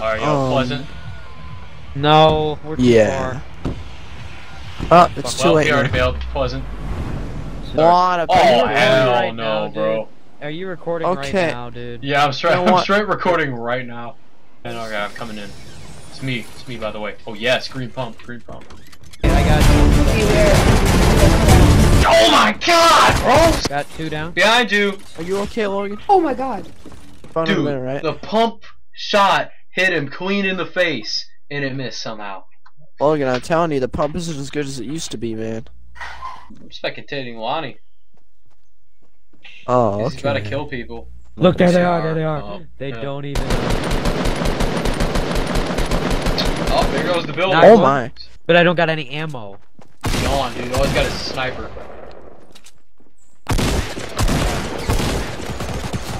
Alright, yo, Um, Pleasant. No, we're too Yeah. far. Oh, it's too Well, late. he already now. bailed. Pleasant. What a Oh, you pain. recording hell right no, now, bro. Are you recording Okay. right now, dude? Yeah, I'm straight. You know I'm straight recording right now. And okay, I'm coming in. It's me. It's me, by the way. Oh yes, green pump. Green pump. Okay, I got Hey, where? Oh my God, bro! got two down. Behind you, Are you okay, Logan? Oh my god. Phone in dude. minute, right? The pump shot hit him clean in the face, and it missed somehow. Logan, I'm telling you, the pump isn't as good as it used to be, man. I'm spectating Lonnie. Oh, He's about to kill people. Look, there they are. CR. There they are. Oh, they yeah. don't even. Oh, there goes the building. Nice. Oh one. my. But I don't got any ammo. Gone, dude. Oh, Always got a sniper.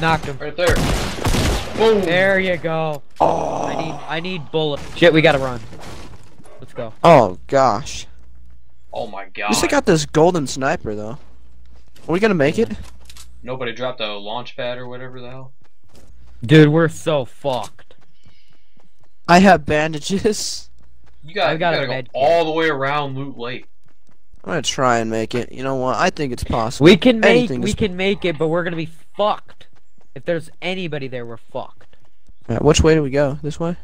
Knocked him. Right there. Boom. There you go. Oh. I need. I need bullets. Shit, we gotta run. Let's go. Oh gosh. Oh my At god. least I got this golden sniper though. Are we gonna make it? Nobody dropped a launch pad or whatever the hell. Dude, we're so fucked. I have bandages. You got, I've you got a gotta go med all the way around Loot Lake. I'm gonna try and make it. You know what? I think it's possible. We can make. Anything We is- can make it, but we're gonna be fucked. If there's anybody there, we're fucked. Alright, which way do we go? This way?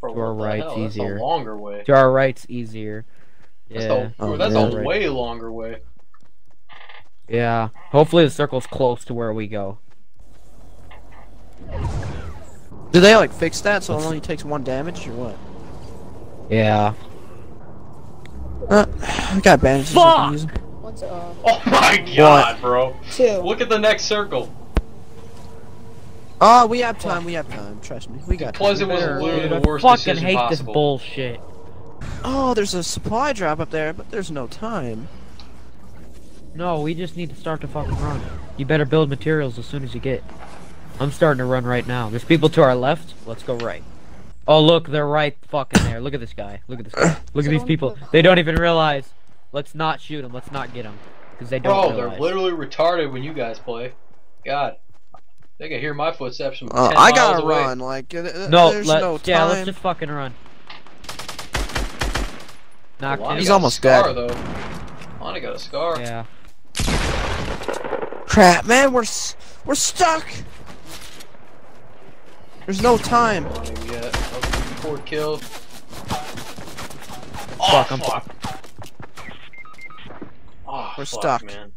Bro, To our what the right's hell? That's easier. a longer way. To our right's easier. That's, Yeah. a, Oh, that's yeah. a way longer way. Yeah. Hopefully the circle's close to where we go. Did they like fix that so it only takes one damage or what? Yeah. Uh, I got bandages. Fuck! can use 'em. What's uh Oh my god, bro. two? Look at the next circle. Oh, we have time. We have time. Trust me. We got time. Pleasant was literally Dude, the I worst fucking decision hate possible. this bullshit. Oh, there's a supply drop up there, but there's no time. No, we just need to start to fucking run. You better build materials as soon as you get. I'm starting to run right now. There's people to our left. Let's go right. Oh look, they're right fucking there. Look at this guy. Look at this guy. Look at these people. They don't even realize. Let's not shoot them. Let's not get them. Because they don't Bro, they're literally retarded when you guys play. God. They can hear my footsteps from Uh, 10 I miles gotta away. run. Like, uh, uh, no, there's let, no yeah, time. let's just fucking run. Knocked Lonnie him. He's got a almost scar, dead. Though. Lonnie got a scar. Yeah. Crap, man, we're s- we're stuck. There's no time. Lonnie, we got oh, four kills. Fuck, oh, I'm fuck. Oh, We're fuck, stuck. man.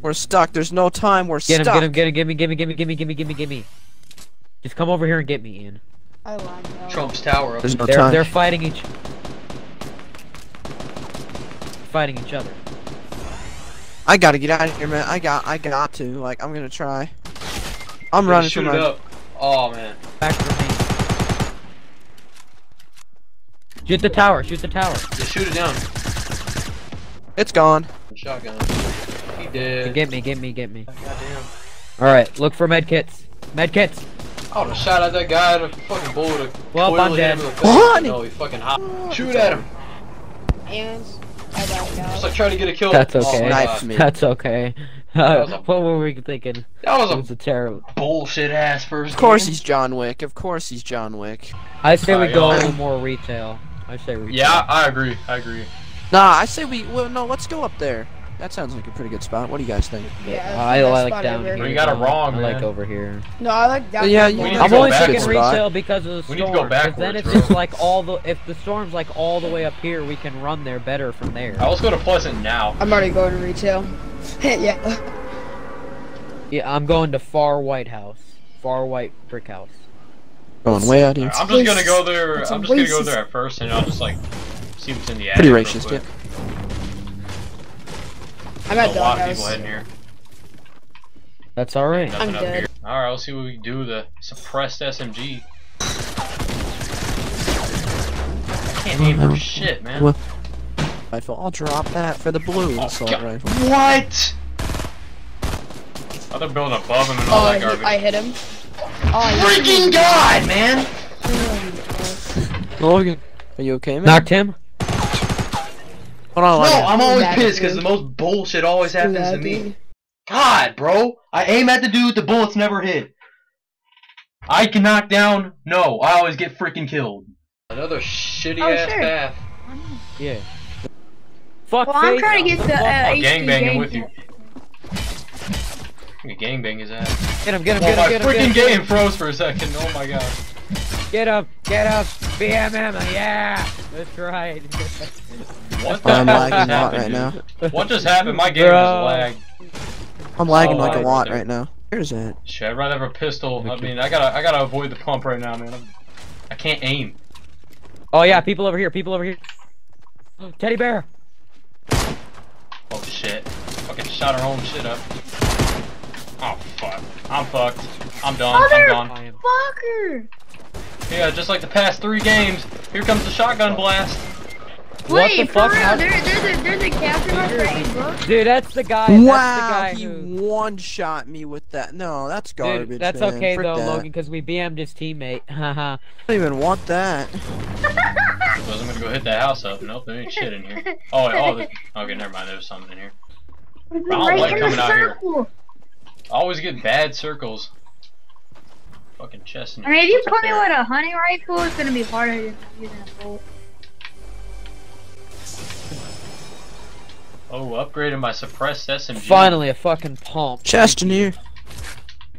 We're stuck. There's no time. We're stuck. Get him, stuck. get him, get him, gimme, gimme, gimme, gimme, gimme, gimme, gimme. Just come over here and get me, Ian. I lied. No. Trump's tower. Up. There's no They're time. they're fighting each fighting each other. I gotta get out of here, man. I got, I got to. Like, I'm gonna try. I'm Gotta running for shoot my. it up. Oh man. Back for me. Shoot the tower, shoot the tower. Just shoot it down. It's gone. Shotgun. He did. Get me, get me, get me. Goddamn. Alright, look for med kits. Med kits! I would've shot at that guy and a fucking bullet would Well, I'm him dead. the face. What? No, he fucking hot. Shoot at him. And I got Just like trying to get a kill. That's Oh, okay. my Sniped me. That's okay. That was a- what were we thinking? That was a was a terrible. bullshit ass first Of course game. he's John Wick. Of course he's John Wick. I say we go uh, y'all. more retail. I say retail. Yeah, I agree. I agree. Nah, I say we. Well, no, let's go up there. That sounds like a pretty good spot. What do you guys think? Yeah, that's I like down ever. here. You got it wrong, I like over here. No, I like down. Yeah, there you more. need to I'm only back thinking a spot. retail because of the storm. We need to go Because then backwards, if bro. it's like all the if the storm's like all the way up here, we can run there better from there. Alright, let's go to Pleasant now. I'm already going to retail. yeah. Yeah, I'm going to Far White House. Far White Brick House. Going way out here. I'm just gonna go there. That's a I'm just gonna go there at first, and I'll just like see what's in the attic. Pretty real racist, quick. yeah. I'm at a lot of people doghouse. heading here. That's alright. Nothing I'm up dead. Alright, let's see what we can do with a suppressed SMG. I can't aim for shit, man. Well- Rifle. I'll drop that for the blue Oh, assault God. rifle. What? Oh, they're building above him and Oh, all I that hit, garbage. I hit him. Oh, I hit Freaking him. God, man! Logan, are you okay, man? Knocked him. Hold on, No, Logan. I'm always pissed because the most bullshit always happens to Bad me. God, bro, I aim at the dude, the bullets never hit. I can knock down. No, I always get freaking killed. Another shitty Oh, ass sure. path. Yeah. Fuck Well, I'm trying to get the uh, I'll HD gangbanging gang with you. set. You gangbang his ass. Get him, get him, get him, my get him, freaking him, game froze for a second. Oh my god. get him, get him, BMM, yeah, that's right. What I'm lagging just lot happened, right dude? now. What just happened? My game Bro. just lagged. I'm lagging Oh, like a lot right now. Where's it. Shit, I'd rather have a pistol. I mean, I gotta, I gotta avoid the pump right now, man. I'm, I can't aim. Oh yeah, people over here, people over here. Teddy bear. Oh shit. Fucking shot our own shit up. Oh fuck. I'm fucked. I'm done. I'm Mother- gone. I am. Fucker! Yeah, just like the past three games. Here comes the shotgun blast. What Wait, the for fuck? real, How- there, there's a there's a capture mark for eight bucks. Dude, that's the guy. That's the Wow, guy he who. one shot me with that. No, that's garbage. Dude, that's man. okay Frick though, that. Logan, because we BM'd his teammate. Haha. I don't even want that. Because I'm gonna go hit that house up. Nope, there ain't shit in here. Oh, wait, oh, there- okay, never mind. There's something in here. I don't right like coming out here. I always get bad circles. Fucking chest I mean, if you put me with a hunting rifle, it's gonna be harder than using a bolt. Oh, upgraded my suppressed SMG. Finally, a fucking pump. Chest in here.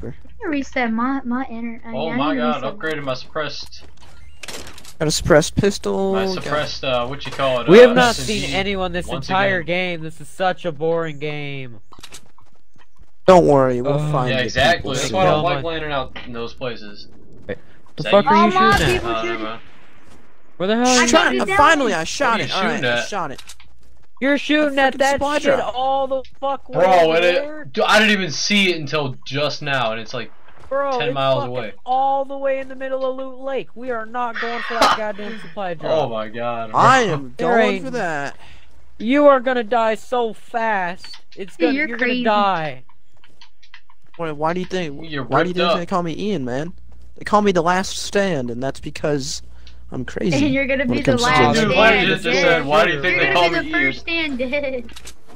I'm gonna reset my my inner. I mean, Oh I my god, reset upgraded my suppressed, Got a suppressed pistol. my suppressed, uh, what you call it? We uh, have not SMG. seen anyone this entire again. game. This is such a boring game. Don't worry, we'll Oh. find Yeah, exactly. people That's why I don't like landing out in those places. The fuck you? are you my shooting at? Oh, never shooting. mind. Where the hell are I you got Trying- it uh, finally, I shot it. you Alright, I shot it. You're shooting at that supply shit drop. all the fuck way Bro, and it, I didn't even see it until just now, and it's like, Bro, 10 it's miles away. all the way in the middle of Loot Lake. We are not going for that goddamn supply drop. oh my god. I am going for that. You are gonna die so fast. It's gonna, you're you're, gonna die. Why, why do you think? You're Why do you think up. they call me Ian, man? They call me the Last Stand, and that's because I'm crazy. And you're gonna be the last this. Dude, stand. why did you just dead. said, why do you think You're they gonna call be me the first stand.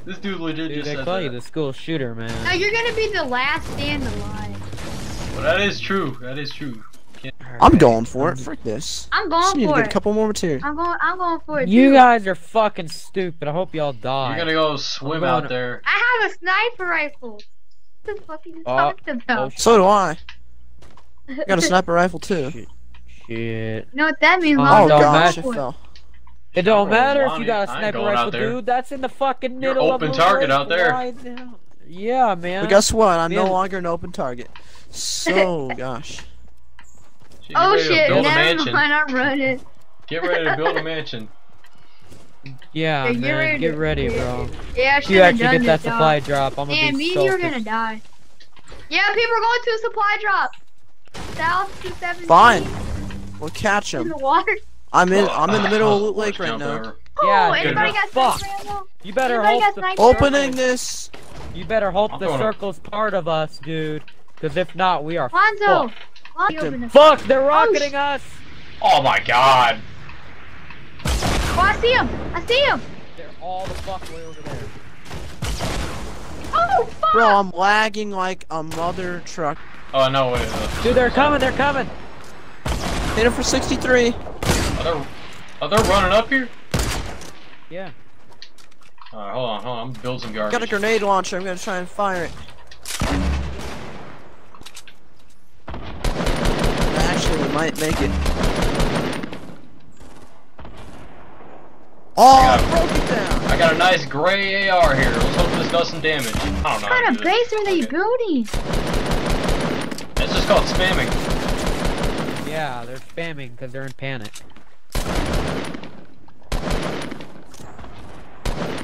This dude legit Dude, just they said call you the school shooter, No, man. you're gonna be the last stand alive. Well, that is true. That is true. I'm going for it. Frick this. I'm Just going need to for get a it. couple more materials. I'm going. I'm going for it. You too. guys are fucking stupid. I hope y'all die. You're gonna go swim I'm out going- there. I have a sniper rifle. What the fuck are you uh, Oh, talking about? So do I. I got a sniper rifle too. Shit. You know what that means? Oh, Oh don't gosh, it fell. It don't matter if you got a sniper rifle, there. dude. That's in the fucking You're middle open of the target out there. Why Yeah, man. But guess what? I'm no longer an open target. So gosh. Shit, Oh shit! Build Never mind. I'm running. Get ready to build a mansion. yeah, Yeah, get man. ready Get to- ready, bro. Yeah, I should you actually done get that this, supply drop, I'm gonna Man, be me so and you are pissed. gonna die. Yeah, people are going to a supply drop. South to 17. Fine. We'll catch In him. the water. I'm in. I'm in the middle of Loot Lake right now. Oh, yeah, oh, anybody you're got fucked. sniper ammo? You better Anybody hope the? Opening this. You better hope the circle's part of us, dude. Because if not, we are Lonzo. fucked. Lonzo, Fuck, they're Oh, rocketing sh- us. Oh my god. Oh, I see him. I see him. They're all the fuck way over there. Oh, fuck. Bro, I'm lagging like a mother truck. Oh no, wait. Dude, they're coming. They're coming. Hit him for 63. are they, are they running up here? Yeah. Alright, hold on, hold on. I'm gonna some garbage. Got a grenade launcher. I'm gonna try and fire it. Actually, we might make it. Oh, I I got- broke it down. I got a nice gray AR here. Let's hope this does some damage. I don't know. What how kind to of do this. base are they Okay. building? It's just called spamming. Yeah, they're spamming because they're in panic.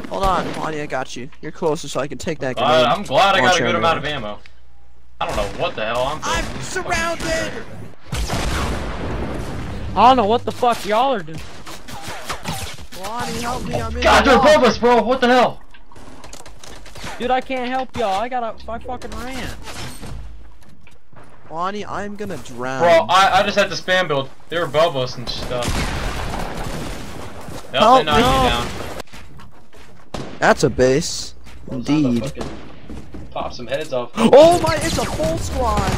Hold on, Lonnie, I got you. You're closer, so I can take that grenade. Uh, I'm glad I got a good amount of ammo. I don't know what the hell I'm doing. I'm surrounded. I don't know what the fuck y'all are doing. Lonnie, help me! I'm in God, the they're wall. above us, bro. What the hell? Dude, I can't help y'all. I got to I fucking ran. Lonnie, I'm gonna drown. Bro, I, I just had to spam build. They were above us and stuff. Yep, Help they me. me down. That's a base. Indeed. Fucking Pop some heads off. Oh my! It's a full squad.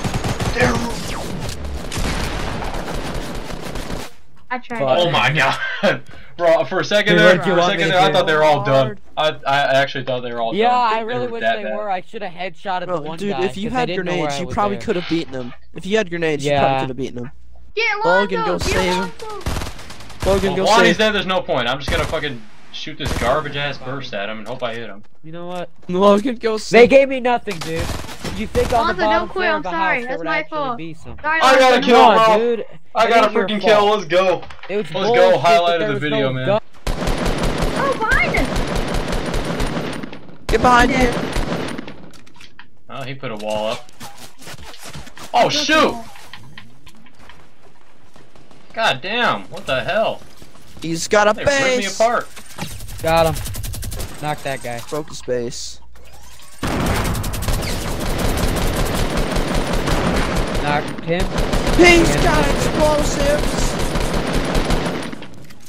I tried. Fuck. Oh my god. Bro, for a second there, what do you for a second there, I thought they were all done. I, I actually thought they were all Yeah, done. Yeah, I really wish they bad. were. I should have headshotted the Bro, one dude, guy. if you had didn't know where grenades, you probably could have beaten them. If you had grenades, you probably could have beaten them. Get Lonzo. Logan, go get save him. Lonzo. Logan, Well, go Lonnie's save. dead, there's no point. I'm just gonna fucking shoot this garbage ass burst at him and hope I hit him. You know what? Logan, go save They gave me nothing, dude. You think on the Lonzo, don't quit, floor I'm of a sorry, house there that's would my fault. be something? Sorry, I gotta Lonzo. kill him, bro. dude. I got a freaking kill, let's go. It was Let's go, highlight of the video, no man. gun. Oh, behind us. Get behind you. Oh, he put a wall up. Oh, shoot! God damn, what the hell? He's got a They ripped me apart. Got him. Knock that guy. Broke his base. Knocked him. He's Yeah. got explosives.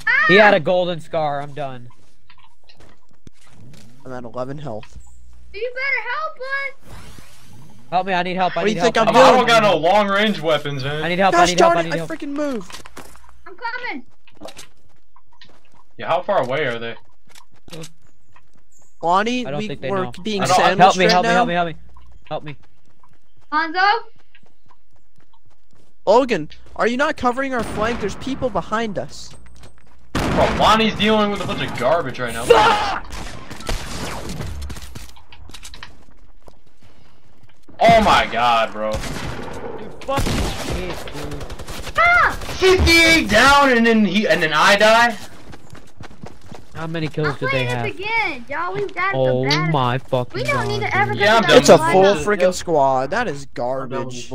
Ah! He had a golden scar. I'm done. I'm at 11 health. You better help us. Help me. I need help. I What do need you think help. I'm I doing? don't got no long range weapons, man. I need help. I need help. darn I it, need I freaking moved. I'm coming. Yeah, how far away are they? Lonnie, I don't we think they were know. being I don't- sandwiched Help me. right Help me. Help me. Help me. Help me. Lonzo. Logan, are you not covering our flank? There's people behind us. Bro, Lonnie's dealing with a bunch of garbage right now. Oh my god, bro. Dude, fucking shit, dude. Ah! 58 down and then he and then I die? How many I'm kills did they have? this again, y'all. We've got Oh the my fucking We don't need to ever go Yeah, I'm to done It's a full freaking squad. That is garbage.